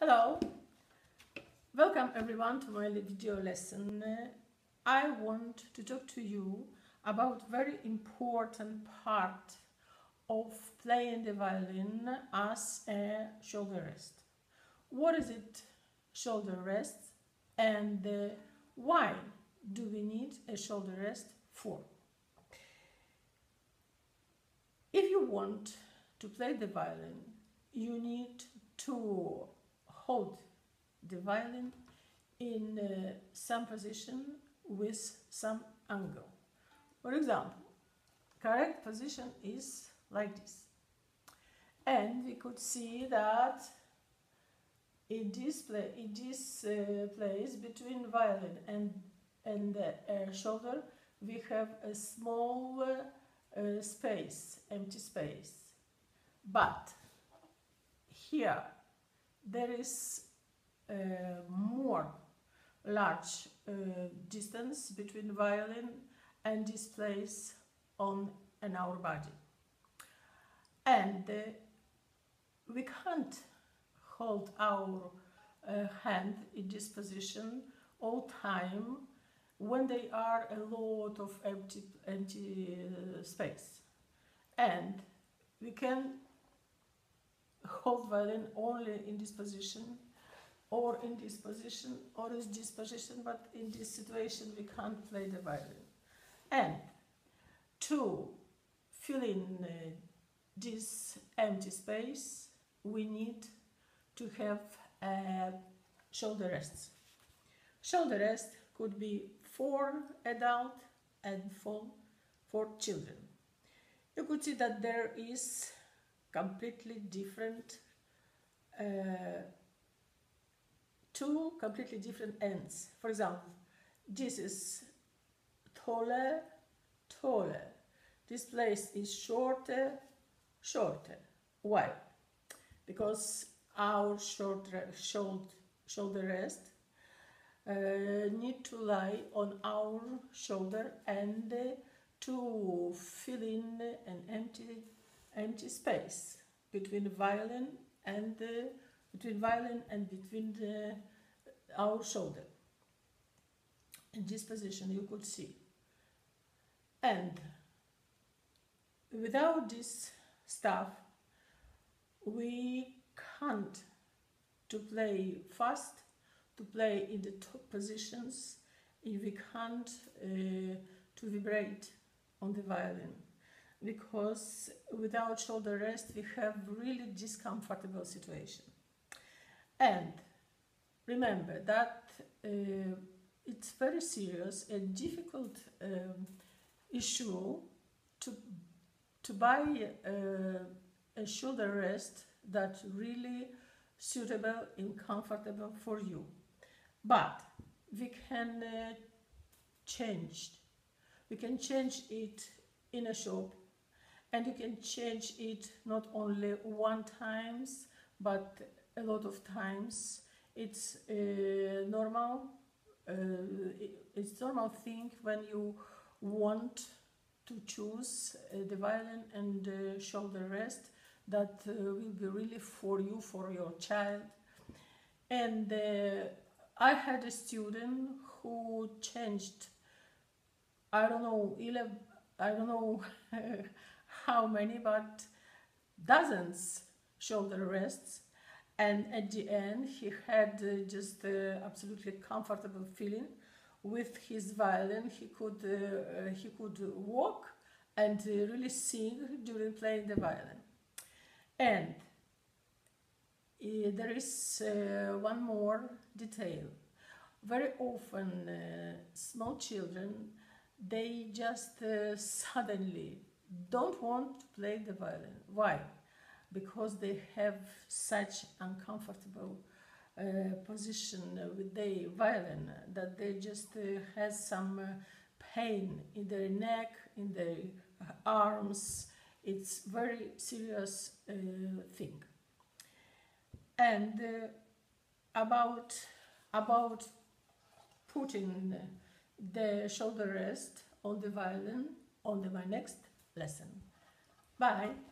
Hello, welcome everyone to my video lesson. I want to talk to you about very important part of playing the violin as a shoulder rest. What is it shoulder rest and uh, why do we need a shoulder rest for? If you want to play the violin, you need to hold the violin in uh, some position with some angle. For example, correct position is like this. And we could see that in this, play, in this uh, place between violin and, and the uh, shoulder, we have a small uh, space, empty space. But here there is uh, more large uh, distance between violin and this place on in our body. And uh, we can't hold our uh, hand in this position all time when there are a lot of empty, empty uh, space. And we can hold violin only in this position or in this position or in this position but in this situation we can't play the violin. And to fill in uh, this empty space. We need to have uh, shoulder rests. Shoulder rest could be for adult and for for children. You could see that there is completely different uh, two completely different ends. For example, this is taller, taller. This place is shorter, shorter. Why? Because our shoulder, shoulder, shoulder rest uh, need to lie on our shoulder and uh, to fill in an empty empty space between the violin and the, between violin and between the, our shoulder. In this position you could see. And without this stuff we can't to play fast, to play in the top positions, if we can't uh, to vibrate on the violin because without shoulder rest we have really discomfortable situation. And remember that uh, it's very serious and difficult um, issue to, to buy uh, a shoulder rest that really suitable and comfortable for you. But we can uh, change. We can change it in a shop and you can change it not only one times but a lot of times. It's a normal uh, it's normal thing when you want to choose uh, the violin and show the shoulder rest that uh, will be really for you for your child. And uh, I had a student who changed I don't know 11 I don't know how many, but dozens shoulder rests. And at the end, he had uh, just uh, absolutely comfortable feeling with his violin. He could uh, uh he could walk and uh, really sing during playing the violin. And uh, there is one more detail. Very often, small children they just suddenly don't want to play the violin. Why? Because they have such uncomfortable uh, position with the violin that they just uh, has some uh, pain in their neck, in their arms. It's very serious uh, thing. And uh, about about putting the shoulder rest on the violin on the, my next lesson. Bye.